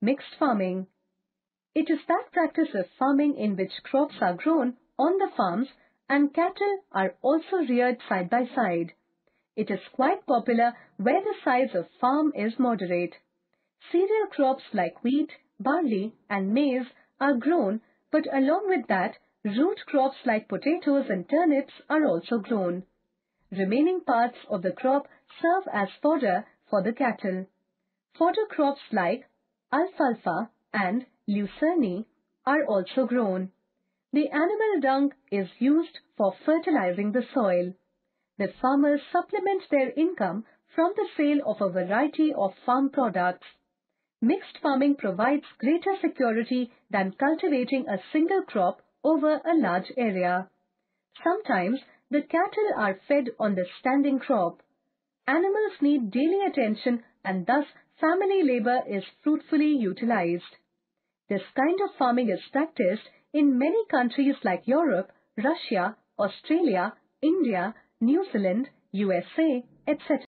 Mixed farming. It is that practice of farming in which crops are grown on the farms and cattle are also reared side by side. It is quite popular where the size of farm is moderate. Cereal crops like wheat, barley and maize are grown but along with that root crops like potatoes and turnips are also grown. Remaining parts of the crop serve as fodder for the cattle. Fodder crops like alfalfa and lucerne are also grown. The animal dung is used for fertilizing the soil. The farmers supplement their income from the sale of a variety of farm products. Mixed farming provides greater security than cultivating a single crop over a large area. Sometimes the cattle are fed on the standing crop. Animals need daily attention and thus family labor is fruitfully utilized. This kind of farming is practiced in many countries like Europe, Russia, Australia, India, New Zealand, USA, etc.